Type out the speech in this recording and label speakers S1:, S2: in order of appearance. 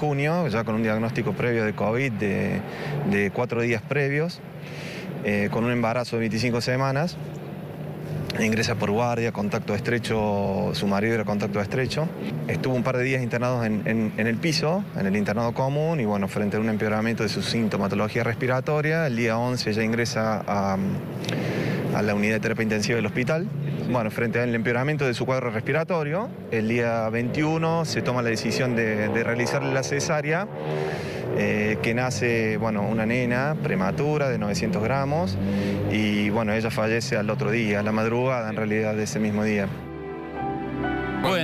S1: junio, ya con un diagnóstico previo de COVID de, cuatro días previos, eh, con un embarazo de 25 semanas. Ingresa por guardia, contacto estrecho, su marido era contacto estrecho. Estuvo un par de días internados en el piso, en el internado común, y bueno, frente a un empeoramiento de su sintomatología respiratoria, el día 11 ya ingresa a, a la unidad de terapia intensiva del hospital. Bueno, frente al empeoramiento de su cuadro respiratorio, el día 21 se toma la decisión de, de realizarle la cesárea, eh, que nace, bueno, una nena prematura de 900 gramos, y bueno, ella fallece al otro día, a la madrugada en realidad de ese mismo día.
S2: Bueno.